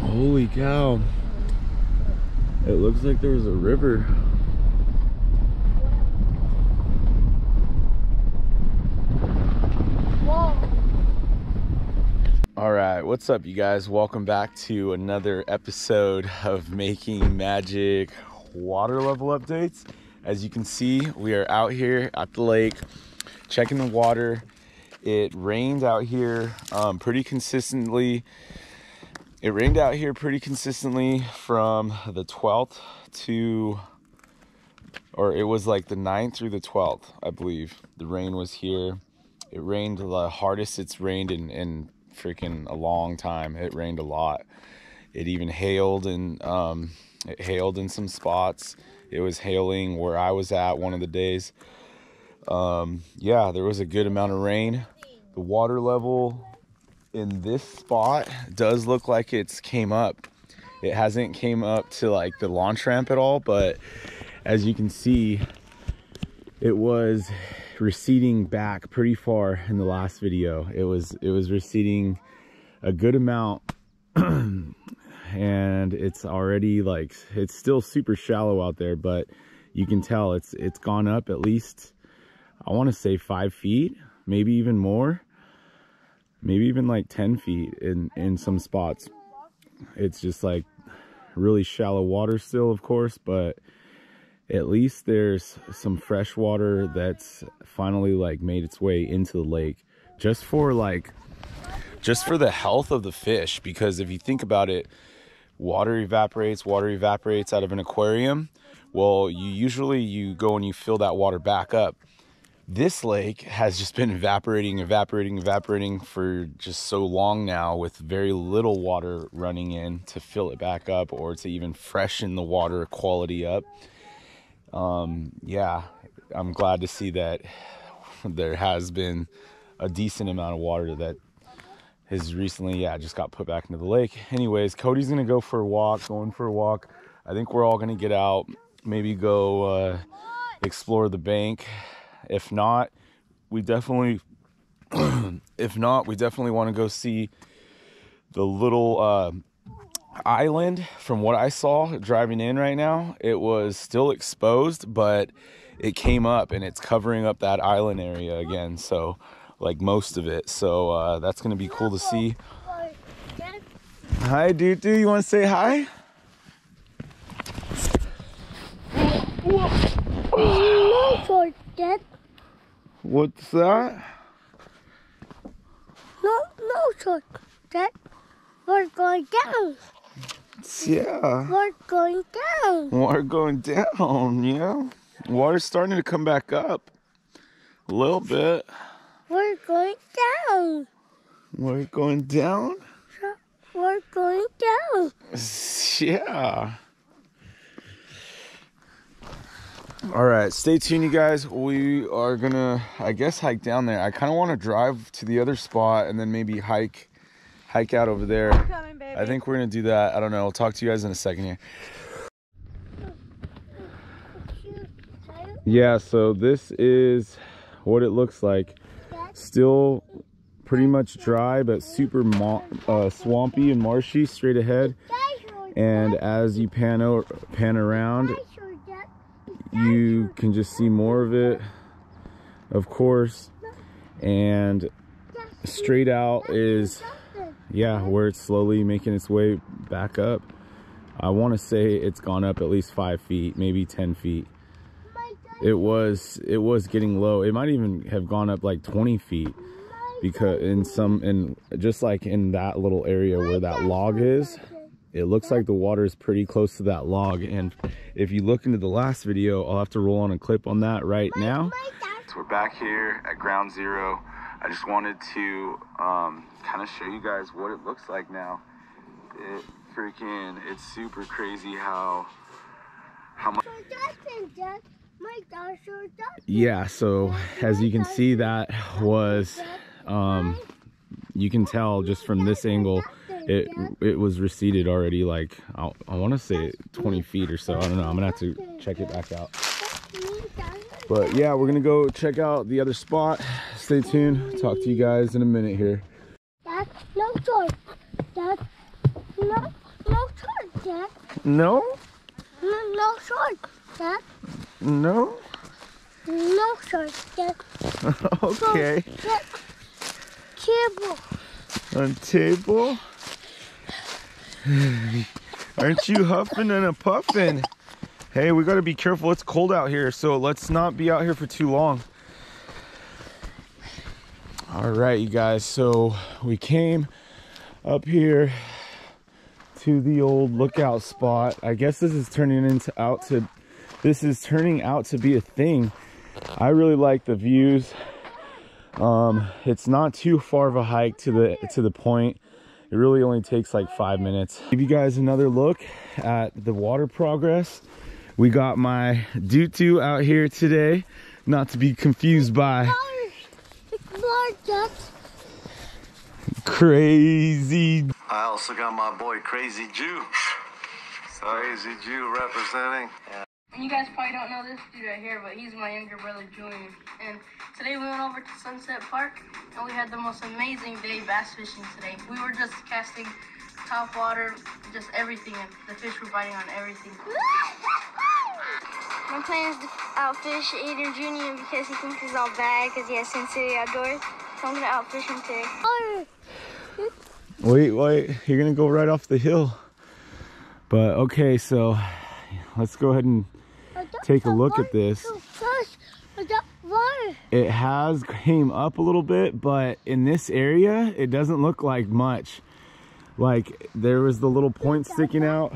Holy cow. It looks like there was a river. All right, what's up, you guys? Welcome back to another episode of Making Magic water level updates. As you can see, we are out here at the lake checking the water. It rained out here um, pretty consistently. It rained out here pretty consistently from the 12th to, or it was like the 9th through the 12th, I believe. The rain was here. It rained the hardest it's rained in, in freaking a long time. It rained a lot. It even hailed and um, it hailed in some spots. It was hailing where I was at one of the days. Um, yeah, there was a good amount of rain. The water level in this spot does look like it's came up. It hasn't came up to like the launch ramp at all, but as you can see, it was receding back pretty far in the last video. It was it was receding a good amount and it's already like it's still super shallow out there, but you can tell it's it's gone up at least I want to say five feet, maybe even more maybe even like 10 feet in in some spots. It's just like really shallow water still of course but at least there's some fresh water that's finally like made its way into the lake just for like just for the health of the fish because if you think about it water evaporates water evaporates out of an aquarium. Well you usually you go and you fill that water back up this lake has just been evaporating, evaporating, evaporating for just so long now with very little water running in to fill it back up or to even freshen the water quality up. Um, yeah, I'm glad to see that there has been a decent amount of water that has recently, yeah, just got put back into the lake. Anyways, Cody's gonna go for a walk, going for a walk. I think we're all gonna get out, maybe go uh, explore the bank if not, we definitely, if not, we definitely want to go see the little uh, island. From what I saw driving in right now, it was still exposed, but it came up and it's covering up that island area again. So, like most of it. So uh, that's gonna be cool to see. Hi, dude. You want to say hi? Forget. What's that? No, no, sir. That we're going down. Yeah. We're going down. Water going down, yeah. Water's starting to come back up. A little bit. We're going down. We're going down? We're going down. Yeah. All right, stay tuned, you guys. We are gonna, I guess, hike down there. I kind of want to drive to the other spot and then maybe hike, hike out over there. Coming, I think we're gonna do that. I don't know. I'll talk to you guys in a second here. Yeah, so this is what it looks like. Still pretty much dry, but super uh, swampy and marshy straight ahead. And as you pan, out pan around, you can just see more of it of course. And straight out is yeah where it's slowly making its way back up. I want to say it's gone up at least five feet maybe ten feet. It was it was getting low. It might even have gone up like 20 feet because in some in just like in that little area where that log is it looks like the water is pretty close to that log and if you look into the last video i'll have to roll on a clip on that right now. So we're back here at ground zero. I just wanted to um, kind of show you guys what it looks like now. It freaking it's super crazy how how much yeah so as you can see that was um you can tell just from this angle it it was receded already like i, I want to say 20 feet or so i don't know i'm gonna have to check it back out but yeah we're gonna go check out the other spot stay tuned. Talk to you guys in a minute here. Dad, no shark. Dad, no, no shark, Dad. No, No, no Dad. no. No shark, Dad. okay. Dad. Cable. On table. Aren't you huffing and a puffing? Hey, we gotta be careful. It's cold out here, so let's not be out here for too long. All right, you guys. So we came up here to the old lookout spot. I guess this is turning into out to this is turning out to be a thing. I really like the views. Um, it's not too far of a hike to the to the point. It really only takes like five minutes. Give you guys another look at the water progress. We got my Dutu out here today, not to be confused by crazy. I also got my boy Crazy Jew. Crazy Jew representing. And you guys probably don't know this dude right here, but he's my younger brother Julian. And today we went over to Sunset Park and we had the most amazing day bass fishing today. We were just casting top water, just everything, and the fish were biting on everything. My plan is to outfish Aiden Jr. because he thinks he's all bad because he has Sin City Outdoors. So I'm gonna outfish him today. Wait, wait, you're gonna go right off the hill. But okay, so let's go ahead and Take a look at this. It has came up a little bit, but in this area, it doesn't look like much. Like there was the little point sticking out.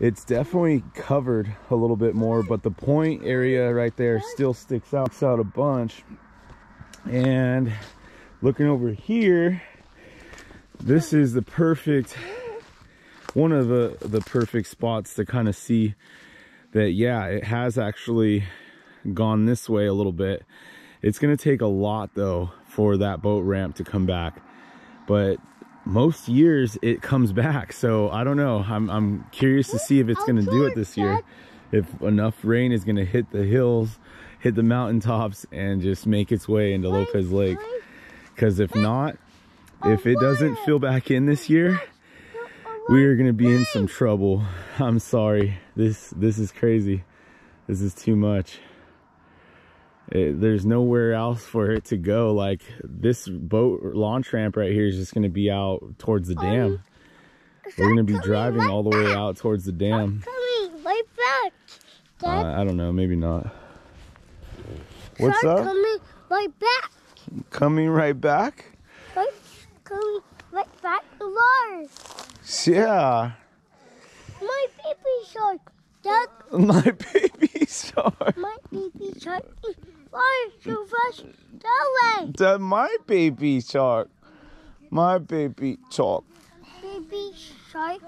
It's definitely covered a little bit more, but the point area right there still sticks out, out a bunch. And looking over here, this is the perfect, one of the, the perfect spots to kind of see that, yeah, it has actually gone this way a little bit. It's gonna take a lot though for that boat ramp to come back. But most years it comes back. So I don't know. I'm, I'm curious to see if it's gonna do it this year. If enough rain is gonna hit the hills, hit the mountaintops and just make its way into Lopez Lake. Cause if not, if it doesn't fill back in this year, we are gonna be in some trouble. I'm sorry. This this is crazy. This is too much. It, there's nowhere else for it to go. Like this boat launch ramp right here is just gonna be out towards the dam. We're gonna be driving all the way out towards the dam. Coming right back. Uh, Dad, I don't know, maybe not. What's up? coming right back. Coming right back? Right, coming right back to water. Yeah. My baby shark. Dad, My baby shark. my baby shark is water so fast. That way. That my baby shark. My baby shark. Baby shark.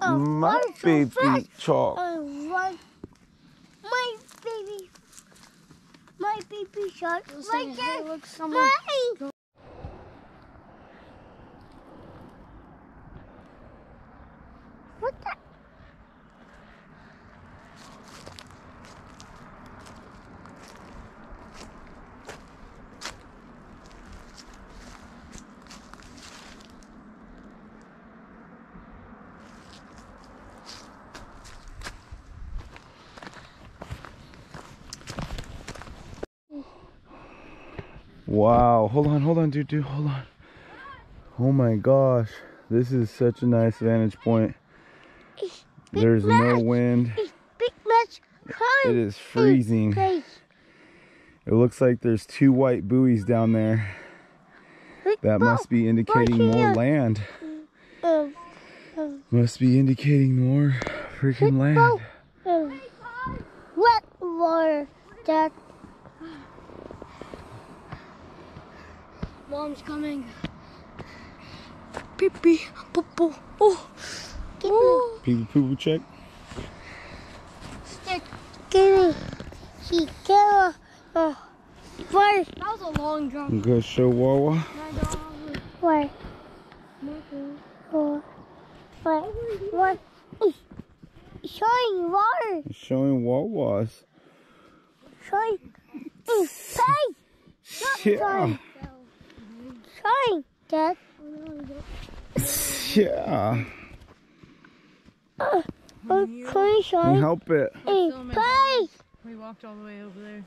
My baby shark. My baby. My baby shark. Right there. My. What the? Wow. Hold on, hold on, dude, dude, hold on. Oh my gosh. This is such a nice vantage point. Big There's no wind. It's Big Mac. It is freezing. It looks like there's two white buoys down there. Big That boat. must be indicating more land. Um, um, Must be indicating more freaking land. boat. um, wet water. Dad. Mom's coming. Pee pee, poo poo. Oh, Give me. Pee poo poo check. Stick. Give me. He can. Uh, where? that was a long jump. Go show Wawa. Where? Where? Where? Where? Showing water. It's showing Wawas. Showing. Hey! Yeah. Try, Dad. Yeah. I'm trying, Can Sean. help it. Hey, So. We walked all the way over there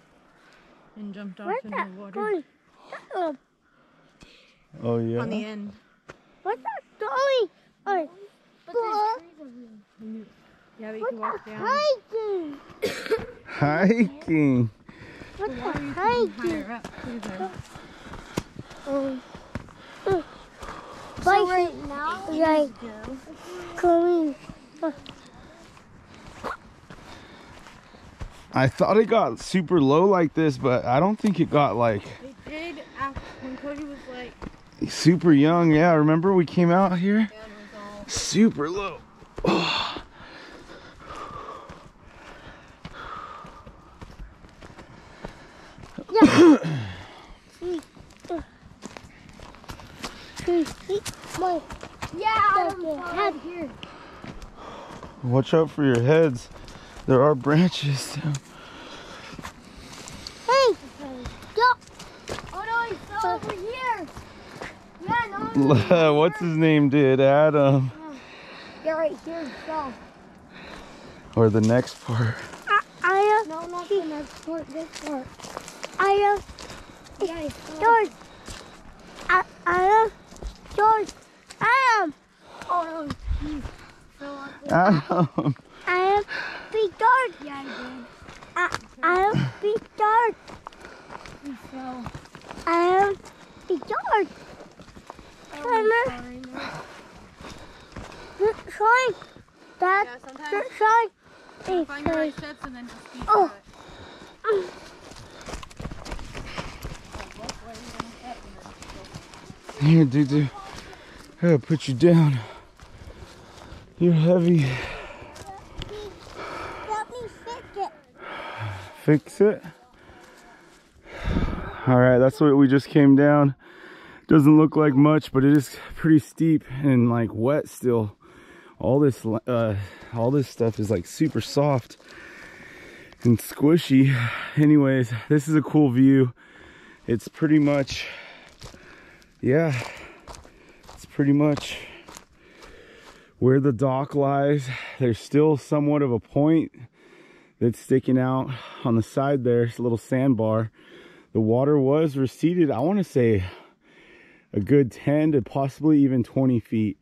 and jumped off What's in the water going? Uh, Oh yeah. on the end. What's that going? Uh, what? Yeah, but you What's can walk down. hiking? Hiking. What's that hiking? Higher up. too, though. Um, uh, so right now, like, coming. I thought it got super low like this, but I don't think it got like It did after when Cody was like, super young. Yeah, remember we came out here? was all Super low. My, yeah, head here. Watch out for your heads. There are branches. Hey, go. Oh no, he fell over here. Yeah, no. What's his name did? Adam. Yeah, right here. Go. Or the next part. I, I, uh, no, not the next part. This part. I, uh, yeah, George. I, I, uh, George. I am. Oh no. Adam. I am big George. Yeah, I did. I, I am big George. You fell. I am big George. Sorry. Dad. Yeah, Sorry. Hey, find the right steps and then just keep Oh. oh. Here, dude, dude. I gotta put you down. You're heavy. Let me fix it. Fix it. All right, that's what we just came down. Doesn't look like much, but it is pretty steep and like wet still. All this, uh, all this stuff is like super soft and squishy. Anyways, this is a cool view. It's pretty much, yeah, it's pretty much where the dock lies. There's still somewhat of a point that's sticking out on the side there. It's a little sandbar. The water was receded, I want to say a good 10 to possibly even 20 feet.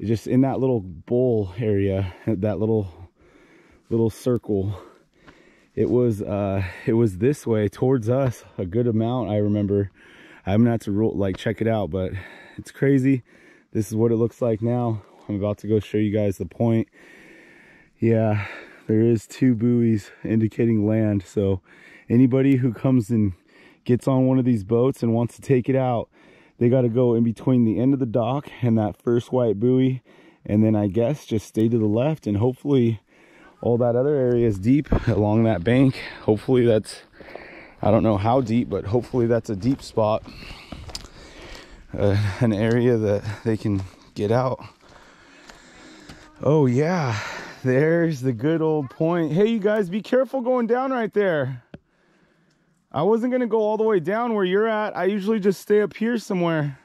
Just in that little bowl area, that little little circle. It was uh it was this way towards us a good amount, I remember. I'm not to roll, like check it out, but it's crazy. This is what it looks like now. I'm about to go show you guys the point. Yeah, there is two buoys indicating land. So anybody who comes and gets on one of these boats and wants to take it out, they got to go in between the end of the dock and that first white buoy. And then I guess just stay to the left and hopefully all that other area is deep along that bank. Hopefully that's, I don't know how deep, but hopefully that's a deep spot. Uh, an area that they can get out. Oh yeah, there's the good old point. Hey, you guys, be careful going down right there. I wasn't gonna go all the way down where you're at. I usually just stay up here somewhere.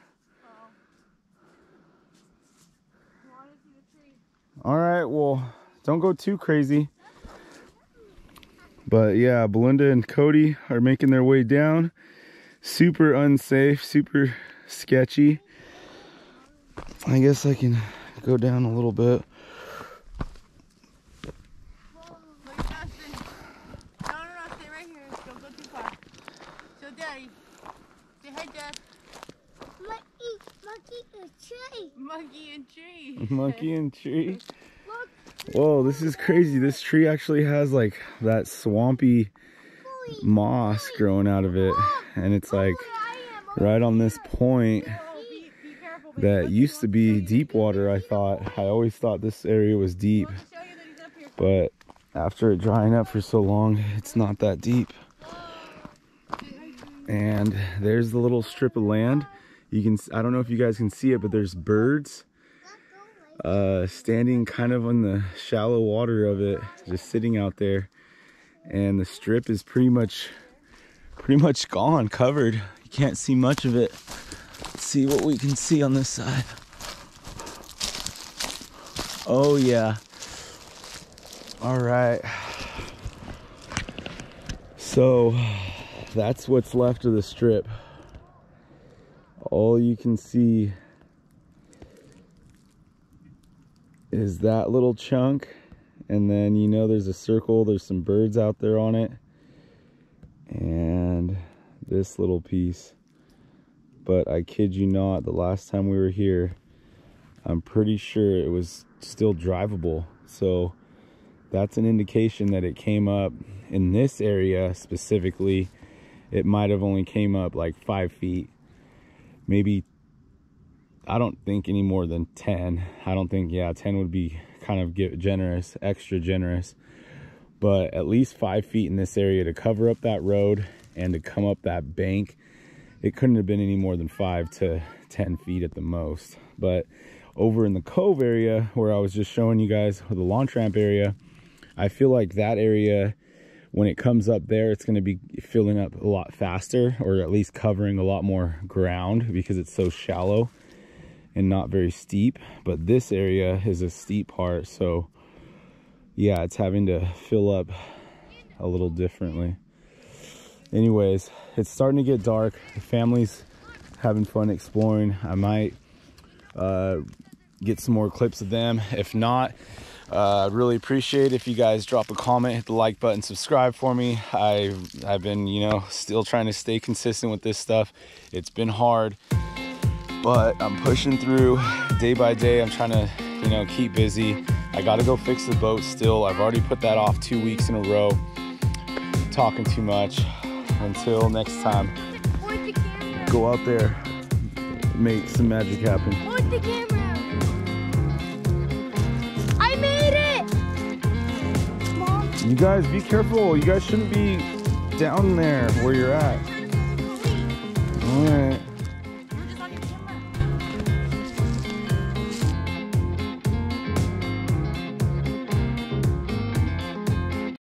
All right, well, don't go too crazy. But yeah, Belinda and Cody are making their way down. Super unsafe, super sketchy. I guess I can go down a little bit. Look, Justin. No, no, no, stay right here. Don't go too far. Show Daddy. Say hi, Dad. Monkey, monkey, a tree. Monkey and tree. Monkey and tree. Whoa, this is crazy. This tree actually has like that swampy moss growing out of it. And it's like right on this point be, be careful. baby. that used to be deep water, I thought. I always thought this area was deep. I'll show you that he's up here. But after it drying up for so long, it's not that deep. And there's the little strip of land. You can, I don't know if you guys can see it, but there's birds uh, standing kind of on the shallow water of it, just sitting out there. And the strip is pretty much, pretty much gone, covered. You can't see much of it. Let's see what we can see on this side. Oh yeah. All right. So that's what's left of the strip. All you can see is that little chunk and then you know there's a circle there's some birds out there on it and this little piece. But I kid you not the last time we were here I'm pretty sure it was still drivable. So that's an indication that it came up in this area specifically. It might have only came up like five feet maybe I don't think any more than 10. I don't think, yeah, 10 would be kind of generous, extra generous. But at least five feet in this area to cover up that road and to come up that bank, it couldn't have been any more than five to 10 feet at the most. But over in the cove area where I was just showing you guys the launch ramp area, I feel like that area, when it comes up there, it's going to be filling up a lot faster or at least covering a lot more ground because it's so shallow and not very steep but this area is a steep part so yeah it's having to fill up a little differently. Anyways it's starting to get dark. The family's having fun exploring. I might uh, get some more clips of them. If not uh, really appreciate if you guys drop a comment, hit the like button, subscribe for me. I, I've been, you know, still trying to stay consistent with this stuff. It's been hard but I'm pushing through day by day. I'm trying to, you know, keep busy. I got to go fix the boat still. I've already put that off two weeks in a row. Talking too much. Until next time, go out there, make some magic happen. Point the camera. I made it. Mom. You guys be careful. You guys shouldn't be down there where you're at. All right.